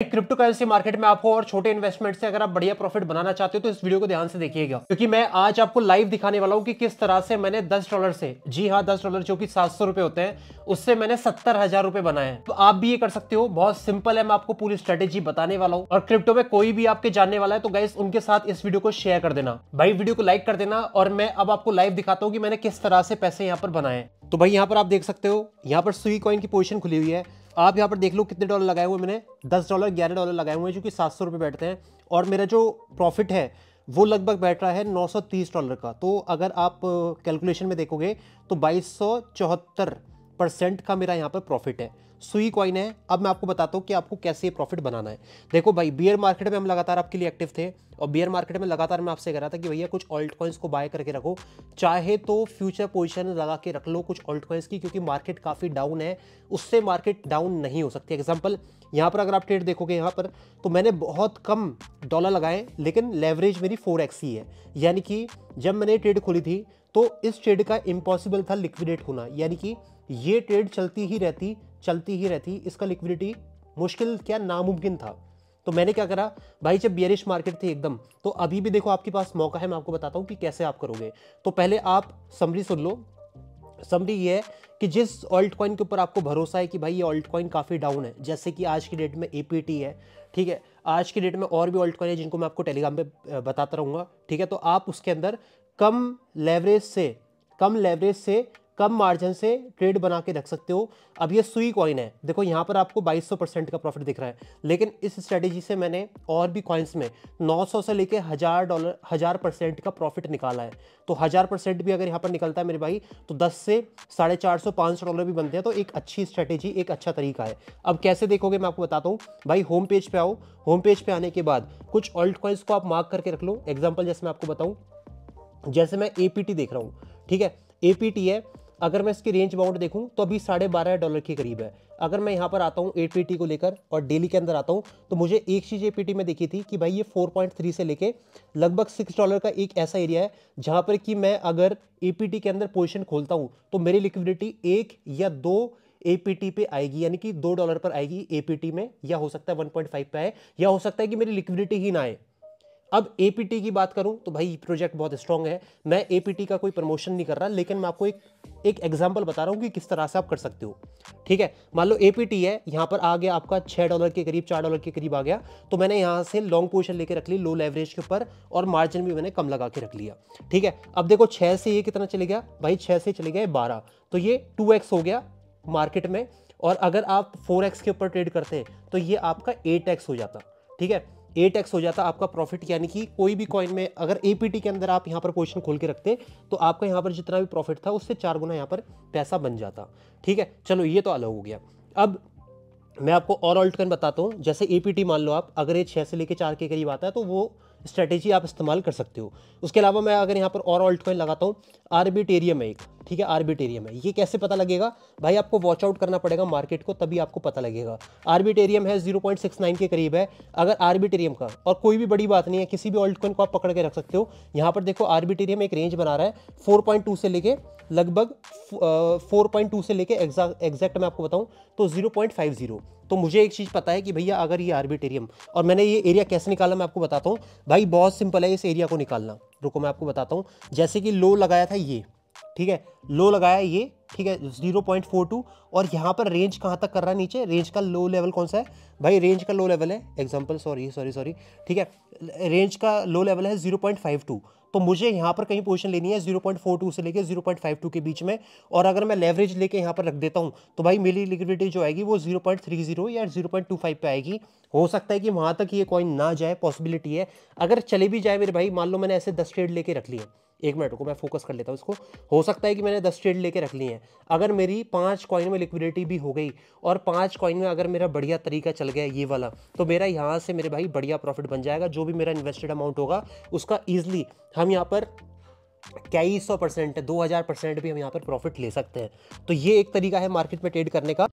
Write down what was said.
Crypto currency market में आपको और छोटे इन्वेस्टमेंट से अगर आप बढ़िया प्रॉफिट बनाना चाहते हो तो इस वीडियो को ध्यान से देखिएगा। क्योंकि मैं आज आपको लाइव दिखाने वाला हूँ कि किस तरह से मैंने 10 डॉलर से, जी हाँ 10 डॉलर जो कि 700 रुपए होते हैं, उससे मैंने सत्तर हज़ार रुपए बनाए तो आप भी ये कर सकते हो। बहुत सिंपल है, मैं आपको पूरी स्ट्रेटेजी बताने वाला हूँ। और क्रिप्टो में कोई भी आपके जानने वाला है तो गाइस उनके साथ इस वीडियो को शेयर कर देना। भाई, वीडियो को लाइक कर देना और मैं अब आपको लाइव दिखाता हूँ कि मैंने किस तरह से पैसे यहाँ पर बनाए तो भाई, यहाँ पर आप देख सकते हो, यहाँ पर सुई कॉइन की पोजिशन खुली हुई है। आप यहाँ पर देख लो कितने डॉलर लगाए हुए मैंने। दस डॉलर, ग्यारह डॉलर लगाए हुए हैं, जो कि सात सौ रुपये बैठते हैं। और मेरा जो प्रॉफिट है, वो लगभग बैठ रहा है नौ सौ तीस डॉलर का। तो अगर आप कैलकुलेशन में देखोगे तो बाईस सौ चौहत्तर परसेंट का मेरा यहाँ पर प्रॉफिट है। सुई कॉइन है। अब मैं आपको बताता हूँ कि आपको कैसे ये प्रॉफिट बनाना है। देखो भाई बियर मार्केट में हम लगातार आपके लिए एक्टिव थे और बियर मार्केट में लगातार मैं आपसे कह रहा था कि भैया कुछ ऑल्ट कॉइन्स को बाय करके रखो। चाहे तो फ्यूचर पोजिशन लगा के रख लो कुछ ऑल्ट कॉइन्स की, क्योंकि मार्केट काफ़ी डाउन है। उससे मार्केट डाउन नहीं हो सकती। एग्ज़ाम्पल यहाँ पर अगर आप ट्रेड देखोगे यहाँ पर तो मैंने बहुत कम डॉलर लगाए, लेकिन लेवरेज मेरी फोर ही है। यानी कि जब मैंने ट्रेड खोली थी तो इस ट्रेड का इम्पॉसिबल था लिक्विडेट होना। यानी कि ये ट्रेड चलती ही रहती, चलती ही रहती, इसका लिक्विडिटी मुश्किल क्या नामुमकिन था। तो मैंने क्या करा, भाई जब बियरिश मार्केट थी एकदम तो अभी भी देखो आपके पास मौका है, मैं आपको बताता हूँ कि कैसे आप करोगे। तो पहले आप समरी सुन लो। समरी ये है कि जिस ऑल्ट कॉइन के ऊपर आपको भरोसा है कि भाई ये ऑल्ट कॉइन काफ़ी डाउन है, जैसे कि आज की डेट में ए है, ठीक है? आज की डेट में और भी ऑल्ट कॉइन है जिनको मैं आपको टेलीग्राम पे बताता रहूँगा, ठीक है? तो आप उसके अंदर कम लेवरेज से, कम लेवरेज से, कम मार्जिन से ट्रेड बना के रख सकते हो। अब ये सुई कॉइन है। देखो, यहाँ पर आपको 2200 परसेंट का प्रॉफिट दिख रहा है। लेकिन इस स्ट्रेटेजी से मैंने और भी कॉइन्स में 900 से लेके हज़ार डॉलर हज़ार परसेंट का प्रॉफिट निकाला है। तो हज़ार परसेंट भी अगर यहाँ पर निकलता है मेरे भाई तो दस से साढ़े चार सौ, पाँच सौ डॉलर भी बनते हैं तो एक अच्छी स्ट्रेटेजी एक अच्छा तरीका है। अब कैसे देखोगे मैं आपको बताता हूँ। भाई होम पेज पर आओ। होम पेज पे आने के बाद कुछ ऑल्ट कॉइन्स को आप मार्क करके रख लो। एग्ज़ाम्पल जैसे मैं आपको बताऊँ। जैसे मैं APT देख रहा हूँ, ठीक है? APT है, अगर मैं इसकी रेंज बाउंड देखूँ तो अभी साढ़े बारह डॉलर के करीब है। अगर मैं यहाँ पर आता हूँ APT को लेकर और डेली के अंदर आता हूँ तो मुझे एक चीज़ APT में देखी थी कि भाई ये 4.3 से लेके लगभग सिक्स डॉलर का एक ऐसा एरिया है, जहाँ पर कि मैं अगर APT के अंदर पोजिशन खोलता हूँ तो मेरी लिक्विडिटी एक या दो ए पे आएगी, यानी कि दो डॉलर पर आएगी APT में, या हो सकता है 1.5 पे आए, या हो सकता है कि मेरी लिक्विडिटी ही ना आए। अब APT की बात करूँ तो भाई प्रोजेक्ट बहुत स्ट्रांग है। मैं APT का कोई प्रमोशन नहीं कर रहा, लेकिन मैं आपको एक एक एग्ज़ाम्पल बता रहा हूँ कि किस तरह से आप कर सकते हो। ठीक है? मान लो ए है, यहाँ पर आ गया आपका छः डॉलर के करीब, चार डॉलर के करीब आ गया तो मैंने यहाँ से लॉन्ग पोजिशन लेकर रख ली लो लेवरेज के ऊपर, और मार्जिन भी मैंने कम लगा के रख लिया। ठीक है? अब देखो छः से ये कितना चले गया? भाई छः से चले गए बारह। तो ये टू हो गया मार्केट में, और अगर आप फोर के ऊपर ट्रेड करते हैं तो ये आपका एट हो जाता। ठीक है? एट एक्स हो जाता आपका प्रॉफिट यानी कि कोई भी कॉइन में अगर एपीटी के अंदर आप यहाँ पर पोजिशन खोल के रखते तो आपका यहाँ पर जितना भी प्रॉफिट था, उससे चार गुना यहाँ पर पैसा बन जाता। ठीक है? चलो, ये तो अलग हो गया। अब मैं आपको और ऑल्ट कॉइन बताता हूँ। जैसे एपीटी मान लो आप, अगर ये छः से लेकर चार के करीब आता है तो वो स्ट्रेटेजी आप इस्तेमाल कर सकते हो। उसके अलावा मैं अगर यहाँ पर और ऑल्ट कॉइन लगाता हूँ आरबिटेरियम है एक। ठीक है आर्बिटेरियम है। ये कैसे पता लगेगा? भाई आपको वॉच आउट करना पड़ेगा मार्केट को, तभी आपको पता लगेगा। आर्बिटेरियम है 0.69 के करीब है। अगर आर्बिटेरियम का, और कोई भी बड़ी बात नहीं है, किसी भी ऑल्ट को आप पकड़ के रख सकते हो। यहाँ पर देखो आर्बिटेरियम एक रेंज बना रहा है फोर से लेके लगभग फोर पॉइंट टू से लेके एग्जैक्ट मैं आपको बताऊँ तो ज़ीरो पॉइंट फाइव ज़ीरो तो मुझे एक चीज़ पता है कि भैया, अगर ये आर्बिटेरियम और मैंने ये एरिया कैसे निकाला मैं आपको बताता हूँ। भाई, बहुत सिंपल है, इस एरिया को निकालना। रुको, मैं आपको बताता हूँ। जैसे कि लो लगाया था ये। ठीक है? लो लगाया ये, ठीक है? ज़ीरो पॉइंट फोर टू और यहाँ पर रेंज कहाँ तक कर रहा है नीचे? रेंज का लो लेवल कौन सा है? भाई रेंज का लो लेवल है। एग्ज़ाम्पल सॉरी सॉरी सॉरी ठीक है? रेंज का लो लेवल है ज़ीरो पॉइंट फाइव टू तो मुझे यहाँ पर कहीं पोजीशन लेनी है 0.42 से लेके 0.52 के बीच में और अगर मैं लेवरेज लेके यहाँ पर रख देता हूँ तो भाई मेरी लिक्विडिटी जो आएगी वो 0.30 या 0.25 पे आएगी। हो सकता है कि वहाँ तक ये कॉइन ना जाए पॉसिबिलिटी है। अगर चले भी जाए मेरे भाई, मान लो मैंने ऐसे दस ट्रेड लेके रख लिए। एक मिनट को मैं फोकस कर लेता हूँ इसको। हो सकता है कि मैंने दस ट्रेड लेके रख ली हैं। अगर मेरी पाँच कॉइन में लिक्विडिटी भी हो गई और पाँच कॉइन में अगर मेरा बढ़िया तरीका चल गया ये वाला तो मेरा यहाँ से मेरे भाई बढ़िया प्रॉफिट बन जाएगा। जो भी मेरा इन्वेस्टेड अमाउंट होगा, उसका ईजिली हम यहाँ पर कई सौ परसेंट, दो हज़ार परसेंट भी हम यहाँ पर प्रॉफिट ले सकते हैं। तो ये एक तरीका है मार्केट में ट्रेड करने का।